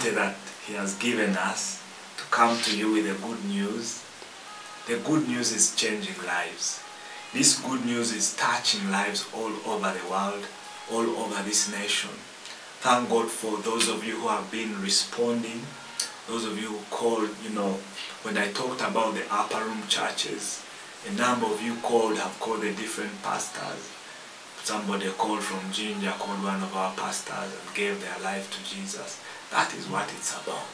opportunity that He has given us to come to you with the good news. The good news is changing lives. This good news is touching lives all over the world, all over this nation. Thank God for those of you who have been responding, those of you who called, you know, when I talked about the upper room churches, a number of you called, have called the different pastors. Somebody called from Jinja, called one of our pastors and gave their life to Jesus. That is what it's about.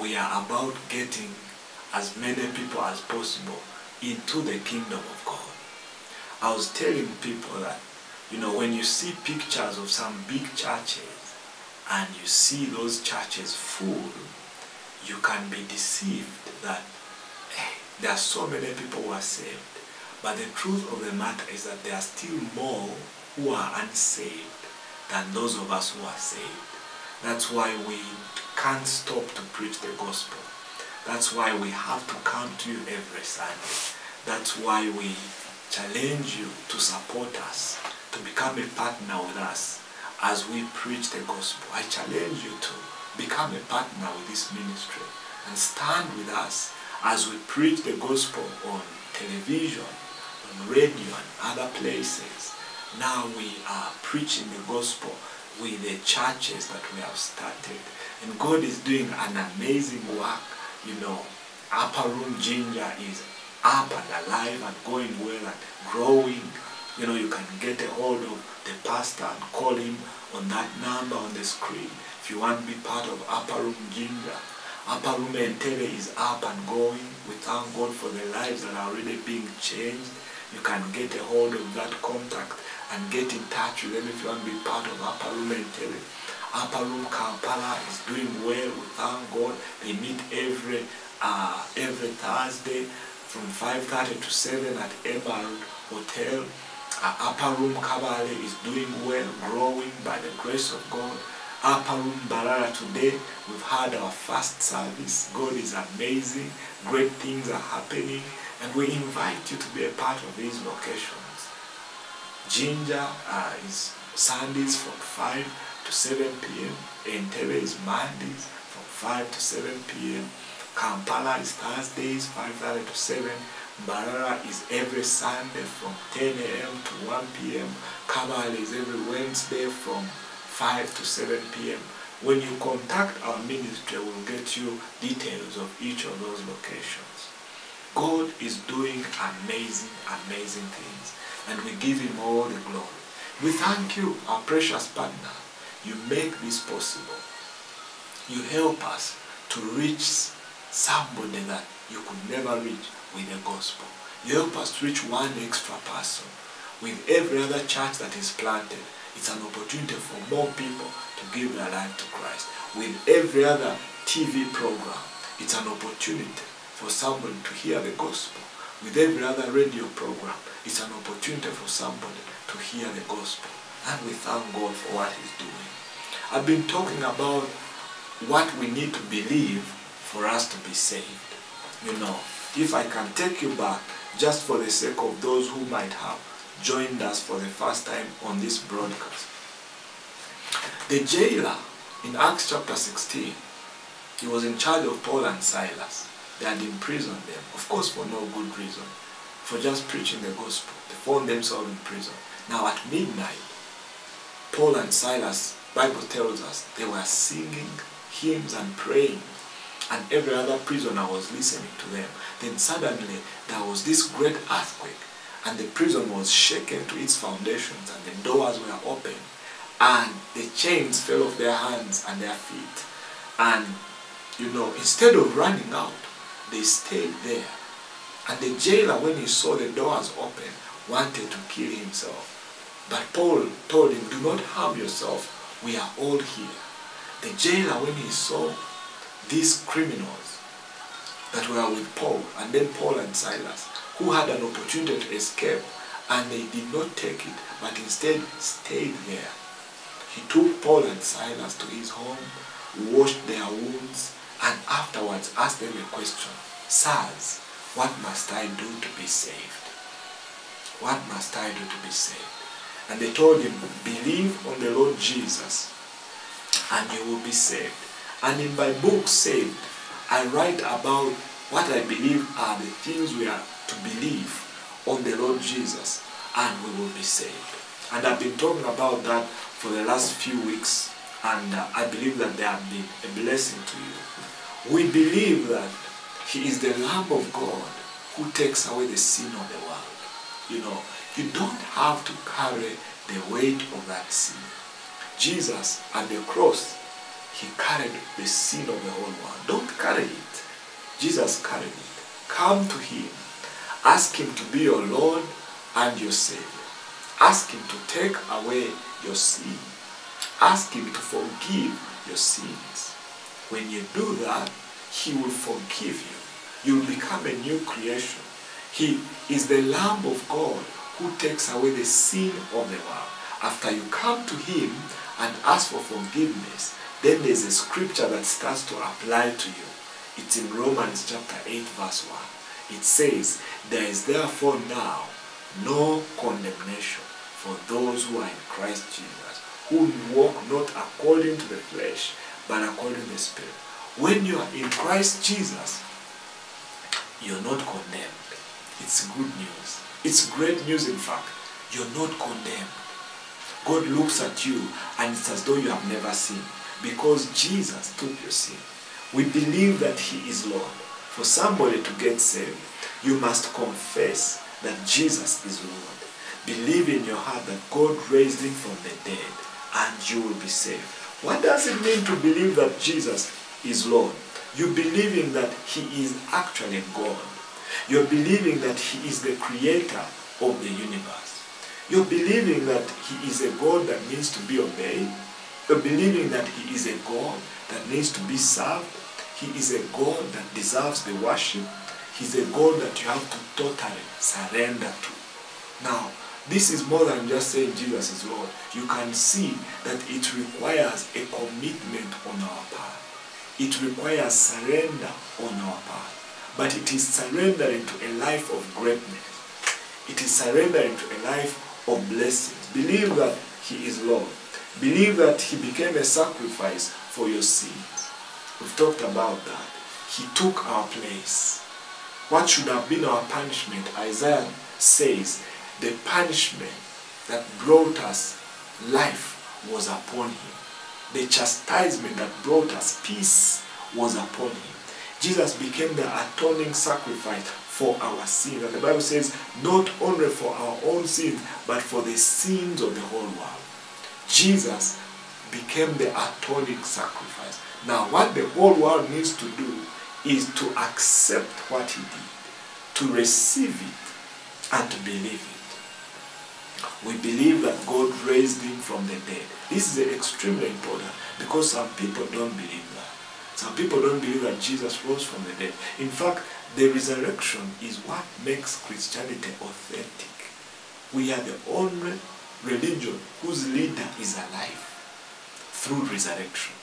We are about getting as many people as possible into the kingdom of God. I was telling people that, you know, when you see pictures of some big churches and you see those churches full, you can be deceived that hey, there are so many people who are saved. But the truth of the matter is that there are still more who are unsaved than those of us who are saved. That's why we can't stop to preach the gospel. That's why we have to come to you every Sunday. That's why we challenge you to support us, to become a partner with us as we preach the gospel. I challenge you to become a partner with this ministry and stand with us as we preach the gospel on television, on radio and other places. Now we are preaching the gospel with the churches that we have started. And God is doing an amazing work. You know, Upper Room Jinja is up and alive and going well and growing. You know, you can get a hold of the pastor and call him on that number on the screen. If you want to be part of Upper Room Jinja, Upper Room Entebbe is up and going. We thank God for the lives that are already being changed. You can get a hold of that contact and get in touch with them if you want to be part of Upper Room Entebbe. Upper Room Kampala is doing well. We thank God. They meet every uh, every Thursday from 5.30 to 7 at Emerald Hotel. Uh, Upper Room Kabale is doing well, growing by the grace of God. Upper Room Mbarara today, we've had our first service. God is amazing. Great things are happening. And we invite you to be a part of these locations. Jinja uh, is Sundays from 5 to 7 p.m. Entebbe is Mondays from 5 to 7 p.m. Kampala is Thursdays 5.30 to 7. Mbarara is every Sunday from 10 a.m. to 1 p.m. Kabale is every Wednesday from 5 to 7 p.m. When you contact our ministry, we'll get you details of each of those locations. God is doing amazing, amazing things, and we give him all the glory. We thank you, our precious partner. You make this possible. You help us to reach somebody that you could never reach with the gospel. You help us to reach one extra person. With every other church that is planted, it's an opportunity for more people to give their life to Christ. With every other TV program, it's an opportunity for someone to hear the gospel. With every other radio program, it's an opportunity for somebody to hear the gospel. And we thank God for what He's doing. I've been talking about what we need to believe for us to be saved. You know, if I can take you back just for the sake of those who might have joined us for the first time on this broadcast. The jailer in Acts chapter 16, he was in charge of Paul and Silas. They had imprisoned them, of course for no good reason, for just preaching the gospel. They found themselves in prison. Now at midnight, Paul and Silas, Bible tells us, they were singing hymns and praying and every other prisoner was listening to them. Then suddenly there was this great earthquake and the prison was shaken to its foundations and the doors were open and the chains fell off their hands and their feet. And, you know, instead of running out, they stayed there. And the jailer, when he saw the doors open, wanted to kill himself. But Paul told him, do not harm yourself. We are all here. The jailer, when he saw these criminals that were with Paul, and then Paul and Silas, who had an opportunity to escape, and they did not take it, but instead stayed there. He took Paul and Silas to his home, washed their wounds, and afterwards asked them a question. Sirs, what must I do to be saved? What must I do to be saved? And they told him, believe on the Lord Jesus, and you will be saved. And in my book, Saved, I write about what I believe are the things we are to believe on the Lord Jesus, and we will be saved. And I've been talking about that for the last few weeks, and uh, I believe that they have been a blessing to you. We believe that He is the Lamb of God who takes away the sin of the world. You know, you don't have to carry the weight of that sin. Jesus at the cross, he carried the sin of the whole world. Don't carry it. Jesus carried it. Come to him. Ask him to be your Lord and your Savior. Ask him to take away your sin. Ask him to forgive your sins. When you do that, he will forgive you. You will become a new creation. He is the Lamb of God who takes away the sin of the world. After you come to him and ask for forgiveness, then there's a scripture that starts to apply to you. It's in Romans chapter 8 verse 1. It says, There is therefore now no condemnation for those who are in Christ Jesus, who walk not according to the flesh, but according to the Spirit. When you are in Christ Jesus, you're not condemned. It's good news. It's great news, in fact. You're not condemned. God looks at you and it's as though you have never sinned because Jesus took your sin. We believe that He is Lord. For somebody to get saved, you must confess that Jesus is Lord. Believe in your heart that God raised Him from the dead and you will be saved. What does it mean to believe that Jesus is Lord? You're believing that He is actually God. You're believing that He is the creator of the universe. You're believing that He is a God that needs to be obeyed. You're believing that He is a God that needs to be served. He is a God that deserves the worship. He's a God that you have to totally surrender to. Now, this is more than just saying Jesus is Lord. You can see that it requires a commitment on our part. It requires surrender on our part. But it is surrendering to a life of greatness. It is surrendering to a life of blessings. Believe that He is Lord. Believe that He became a sacrifice for your sins. We've talked about that. He took our place. What should have been our punishment? Isaiah says, the punishment that brought us life was upon him. The chastisement that brought us peace was upon him. Jesus became the atoning sacrifice for our sins. And the Bible says, not only for our own sins, but for the sins of the whole world. Jesus became the atoning sacrifice. Now, what the whole world needs to do is to accept what he did, to receive it, and to believe it. We believe that God raised him from the dead. This is extremely important because some people don't believe that. Some people don't believe that Jesus rose from the dead. In fact, the resurrection is what makes Christianity authentic. We are the only religion whose leader is alive through resurrection.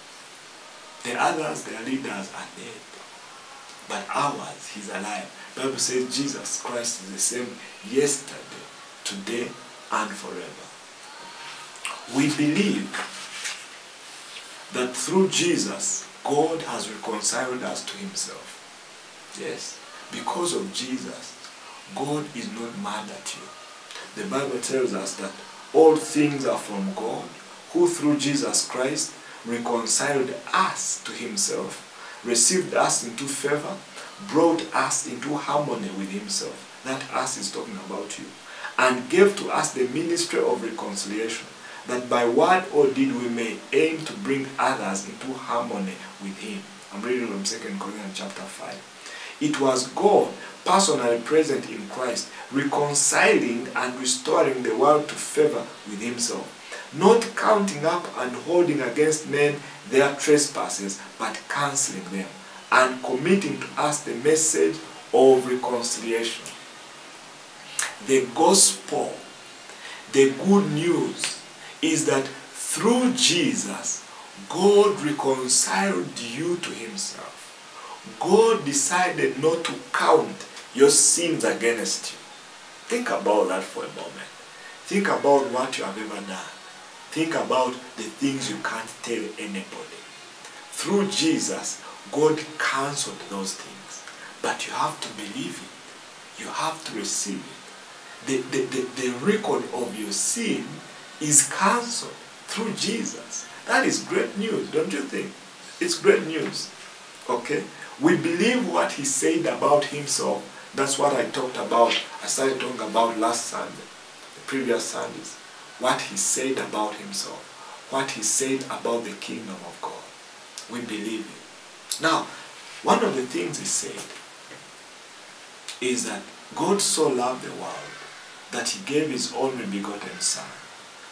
The others, their leaders are dead. But ours, he's alive. The Bible says Jesus Christ is the same yesterday, today, and forever. We believe that through Jesus, God has reconciled us to himself. Yes. Because of Jesus, God is not mad at you. The Bible tells us that all things are from God, who through Jesus Christ reconciled us to himself, received us into favor, brought us into harmony with himself. That us is talking about you. And gave to us the ministry of reconciliation, that by word or deed we may aim to bring others into harmony with him. I'm reading from 2 Corinthians chapter 5. It was God personally present in Christ, reconciling and restoring the world to favor with himself, not counting up and holding against men their trespasses, but cancelling them, and committing to us the message of reconciliation. The gospel, the good news, is that through Jesus, God reconciled you to himself. God decided not to count your sins against you. Think about that for a moment. Think about what you have ever done. think about the things you can't tell anybody. Through Jesus, God cancelled those things. But you have to believe it. You have to receive it. The, the, the, the record of your sin is cancelled through Jesus. That is great news, don't you think? It's great news. Okay? We believe what he said about himself. That's what I talked about. I started talking about last Sunday, the previous Sundays. What he said about himself. What he said about the kingdom of God. We believe it. Now, one of the things he said is that God so loved the world that he gave his only begotten Son.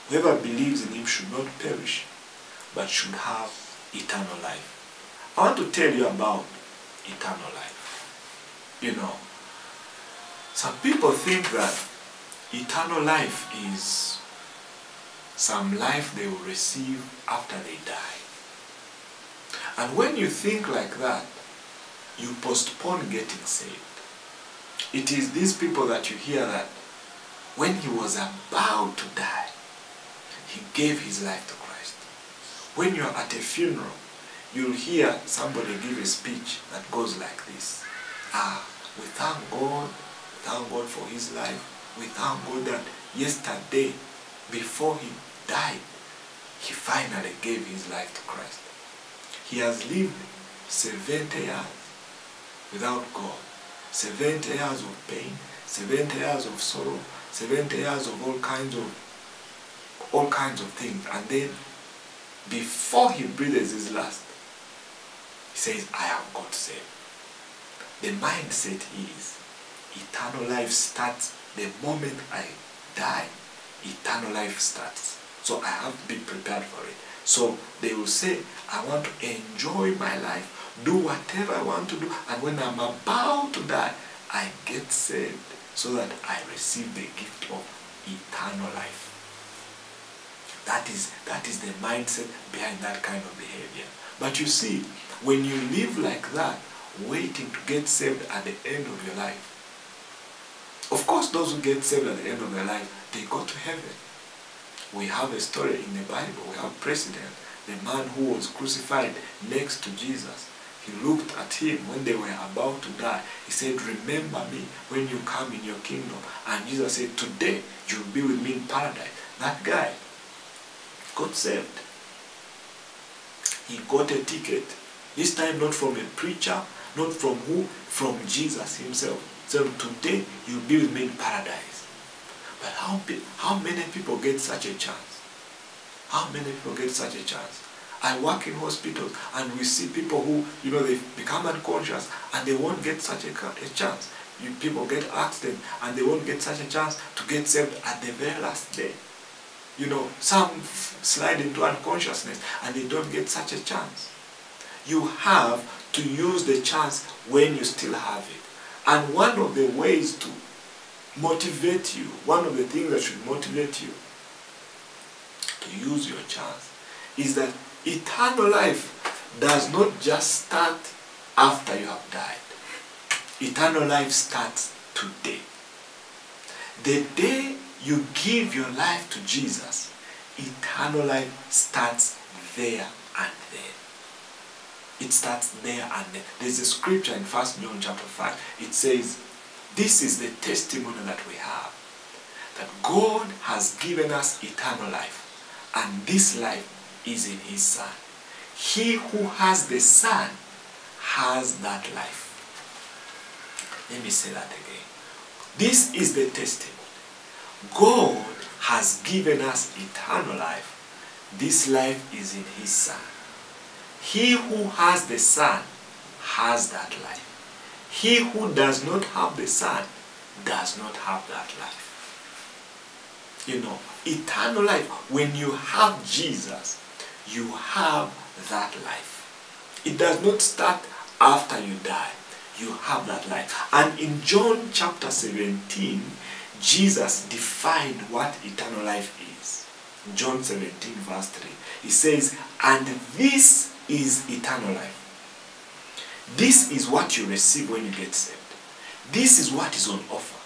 Whoever believes in him should not perish, but should have eternal life. I want to tell you about eternal life. You know, some people think that eternal life is some life they will receive after they die. And when you think like that, you postpone getting saved. It is these people that you hear that when he was about to die, he gave his life to Christ. When you're at a funeral, you'll hear somebody give a speech that goes like this. Ah, we thank God, thank God for his life. We thank God that yesterday, before he died, he finally gave his life to Christ. He has lived 70 years without God. 70 years of pain, 70 years of sorrow, 70 years of all kinds of all kinds of things. And then before he breathes his last, he says, I have got saved. The mindset is eternal life starts the moment I die. Eternal life starts. So I have to be prepared for it. So they will say, I want to enjoy my life, do whatever I want to do, and when I'm about to die, I get saved so that I receive the gift of eternal life. That is, that is the mindset behind that kind of behavior. But you see, when you live like that, waiting to get saved at the end of your life, of course, those who get saved at the end of their life, they go to heaven. We have a story in the Bible. We have precedent. The man who was crucified next to Jesus. He looked at him when they were about to die. He said, remember me when you come in your kingdom. And Jesus said, today you'll be with me in paradise. That guy got saved. He got a ticket. This time not from a preacher, not from who? From Jesus himself. So today you'll be with me in paradise. But how, how many people get such a chance? How many people get such a chance? I work in hospitals and we see people who, you know, they become unconscious and they won't get such a, a chance. You, people get accident and they won't get such a chance to get saved at the very last day. You know, some slide into unconsciousness and they don't get such a chance. You have to use the chance when you still have it. And one of the ways to motivate you, one of the things that should motivate you to use your chance is that eternal life does not just start after you have died. Eternal life starts today. The day you give your life to Jesus, eternal life starts there and then. It starts there and then. There's a scripture in 1 John chapter 5. It says, this is the testimony that we have. That God has given us eternal life. And this life is in his Son. He who has the Son has that life. Let me say that again. This is the testimony. God has given us eternal life. This life is in his Son. He who has the Son has that life. He who does not have the Son does not have that life. You know, eternal life, when you have Jesus, you have that life. It does not start after you die. You have that life. And in John chapter 17, Jesus defined what eternal life is. John 17 verse 3. He says, and this is eternal life. This is what you receive when you get saved. This is what is on offer.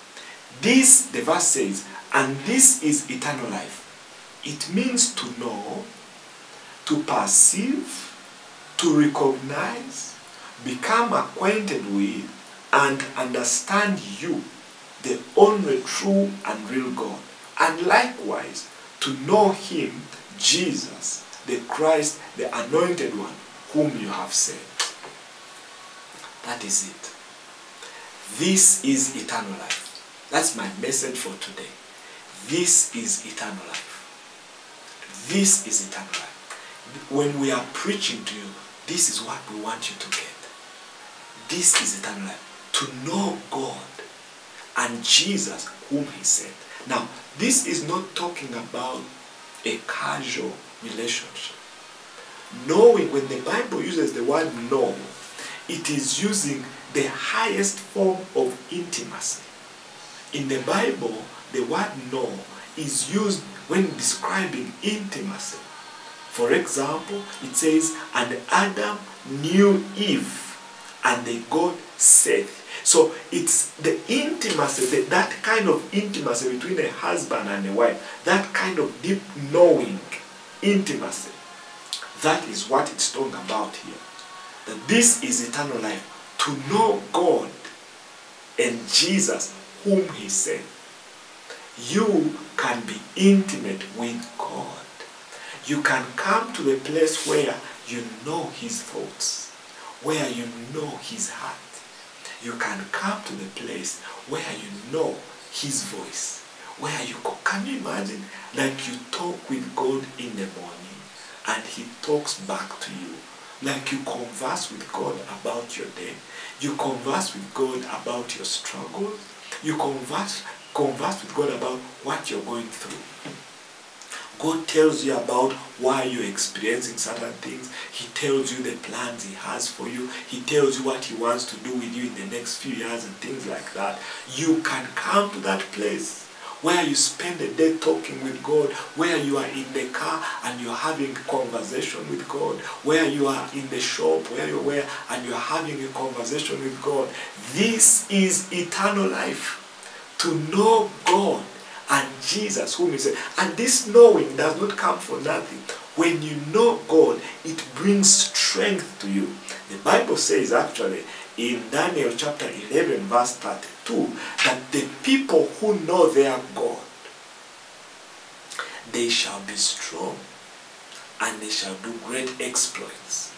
This, the verse says, and this is eternal life. It means to know, to perceive, to recognize, become acquainted with, and understand you, the only true and real God. And likewise, to know Him, Jesus, the Christ, the anointed one, whom you have sent. That is it. This is eternal life. That's my message for today. This is eternal life. This is eternal life. When we are preaching to you, this is what we want you to get. This is eternal life. To know God and Jesus whom he sent. Now, this is not talking about a casual relationship. Knowing, when the Bible uses the word know, it is using the highest form of intimacy. In the Bible, the word know is used when describing intimacy. For example, it says, and Adam knew Eve, and they God said. So it's the intimacy, the, that kind of intimacy between a husband and a wife, that kind of deep knowing intimacy. That is what it's talking about here. That this is eternal life. To know God and Jesus whom he sent. You can be intimate with God. You can come to the place where you know his thoughts, where you know his heart. You can come to the place where you know his voice, where you. Can you imagine? Like you talk with God in the morning and he talks back to you. Like you converse with God about your day. You converse with God about your struggles. You converse, converse with God about what you're going through. God tells you about why you're experiencing certain things. He tells you the plans He has for you. He tells you what He wants to do with you in the next few years and things like that. You can come to that place where you spend a day talking with God, where you are in the car and you're having conversation with God, where you are in the shop, where you're where and you're having a conversation with God. This is eternal life. To know God and Jesus whom he said. And this knowing does not come for nothing. When you know God, it brings strength to you. The Bible says actually in Daniel chapter 11 verse 32 that the people who know their God, they shall be strong and they shall do great exploits.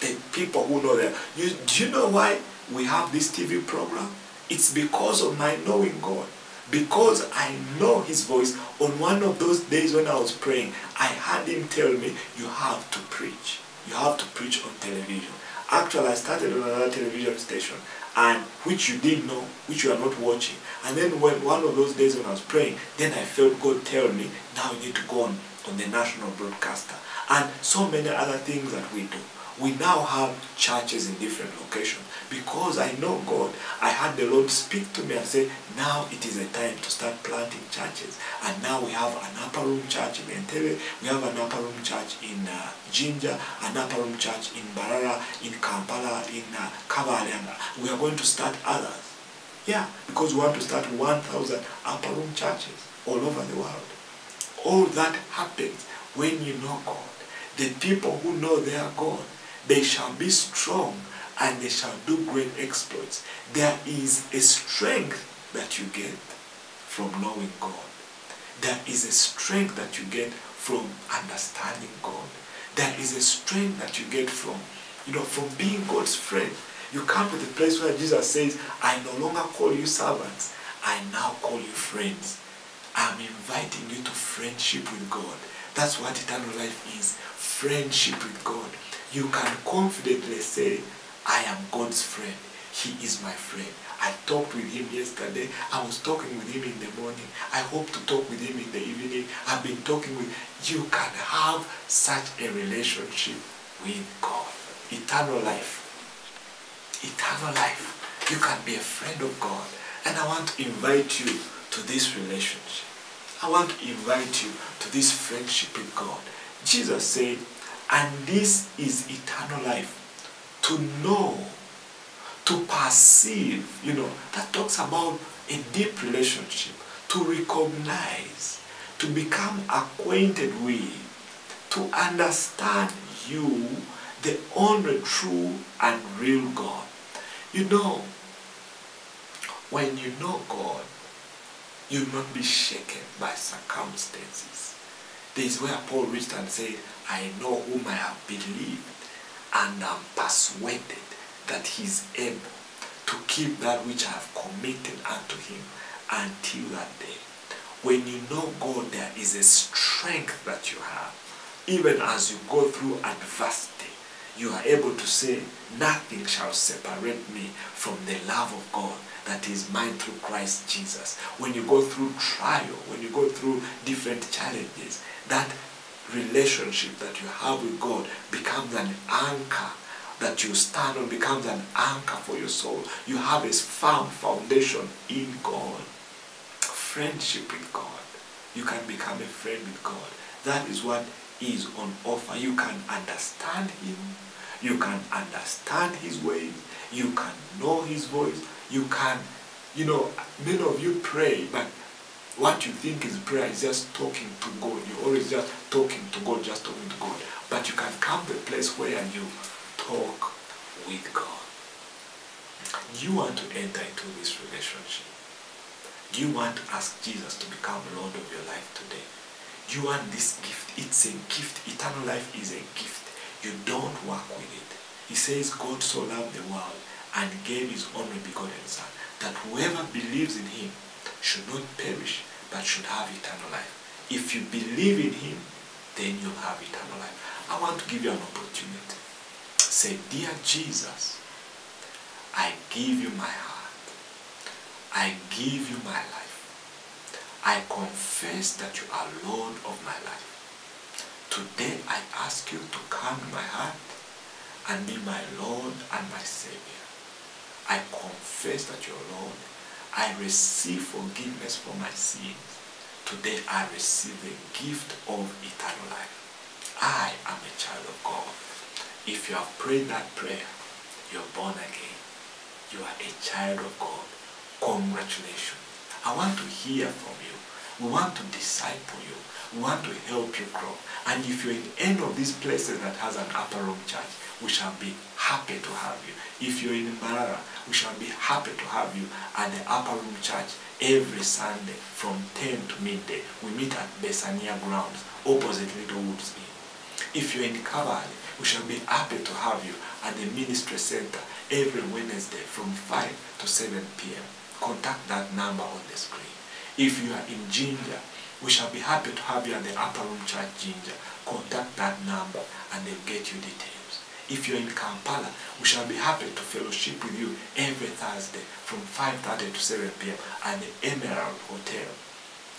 The people who know their you do you know why we have this TV program? It's because of my knowing God because I know his voice, on one of those days when I was praying, I heard him tell me, you have to preach. You have to preach on television. Actually, I started on another television station, and which you didn't know, which you are not watching. And then when one of those days when I was praying, then I felt God tell me, now you need to go on, on the national broadcaster. And so many other things that we do. We now have churches in different locations because I know God. I had the Lord speak to me and say, now it is a time to start planting churches. And now we have an upper room church in Entebbe, we have an upper room church in uh, Jinja, an upper room church in Mbarara, in Kampala, in uh. We are going to start others. Yeah, because we want to start 1,000 upper room churches all over the world. All that happens when you know God. The people who know their God, they shall be strong and they shall do great exploits. There is a strength that you get from knowing God. There is a strength that you get from understanding God. There is a strength that you get from, you know, from being God's friend. You come to the place where Jesus says, I no longer call you servants, I now call you friends. I'm inviting you to friendship with God. That's what eternal life is. Friendship with God. You can confidently say, I am God's friend. He is my friend. I talked with him yesterday. I was talking with him in the morning. I hope to talk with him in the evening. I've been talking with you can have such a relationship with God. Eternal life. Eternal life. You can be a friend of God. And I want to invite you to this relationship. I want to invite you to this friendship with God. Jesus said, and this is eternal life. To know, to perceive, you know, that talks about a deep relationship. To recognize, to become acquainted with, to understand you, the only true and real God. You know, when you know God, you'll not be shaken by circumstances. This is where Paul reached and said, I know whom I have believed, and am persuaded that he is able to keep that which I have committed unto him until that day. When you know God, there is a strength that you have. Even as you go through adversity, you are able to say, Nothing shall separate me from the love of God that is mine through Christ Jesus. When you go through trial, when you go through different challenges, that relationship that you have with God becomes an anchor that you stand on, becomes an anchor for your soul. You have a firm foundation in God. Friendship with God. You can become a friend with God. That is what is on offer. You can understand Him. You can understand His ways. You can know His voice. You can, you know, many of you pray, but what you think is prayer is just talking to God. You're always just talking to God, just talking to God. But you can come to a place where you talk with God. You want to enter into this relationship. You want to ask Jesus to become Lord of your life today. You want this gift. It's a gift. Eternal life is a gift. You don't work with it. He says God so loved the world and gave his only begotten Son, that whoever believes in him should not perish, but should have eternal life. If you believe in him, then you'll have eternal life. I want to give you an opportunity. Say, Dear Jesus, I give you my heart. I give you my life. I confess that you are Lord of my life. Today I ask you to come in my heart and be my Lord and my Savior. I confess that you're Lord. I receive forgiveness for my sins. Today I receive the gift of eternal life. I am a child of God. If you have prayed that prayer, you're born again. You are a child of God. Congratulations. I want to hear from you. We want to disciple you. We want to help you grow. And if you're in any of these places that has an upper room church, we shall be happy to have you. If you're in Mbarara, we shall be happy to have you at the upper room church every Sunday from 10 to midday. We meet at Besania grounds, opposite Little Woods Inn. If you're in Kabale, we shall be happy to have you at the ministry center every Wednesday from 5 to 7 p.m. Contact that number on the screen. If you are in Jinja, we shall be happy to have you at the Upper Room Church Jinja. Contact that number and they'll get you details. If you're in Kampala, we shall be happy to fellowship with you every Thursday from 5.30 to 7 p.m. at the Emerald Hotel.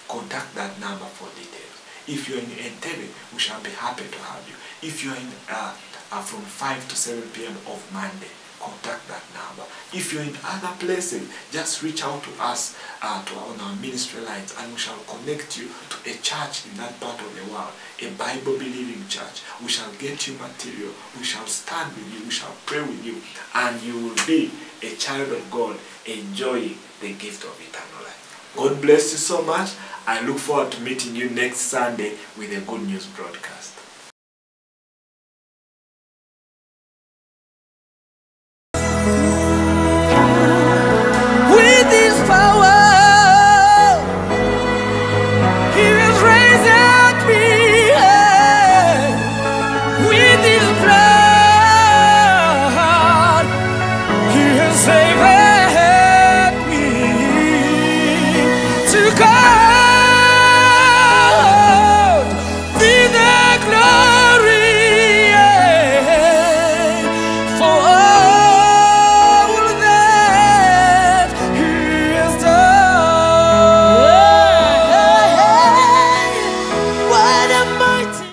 Contact that number for details. If you're in Entebbe, we shall be happy to have you. If you're in uh, uh, from 5 to 7 p.m. of Monday, contact that number. If you're in other places, just reach out to us uh, to on our ministry lines and we shall connect you to a church in that part of the world, a Bible-believing church. We shall get you material. We shall stand with you. We shall pray with you. And you will be a child of God enjoying the gift of eternal life. God bless you so much. I look forward to meeting you next Sunday with a good news broadcast.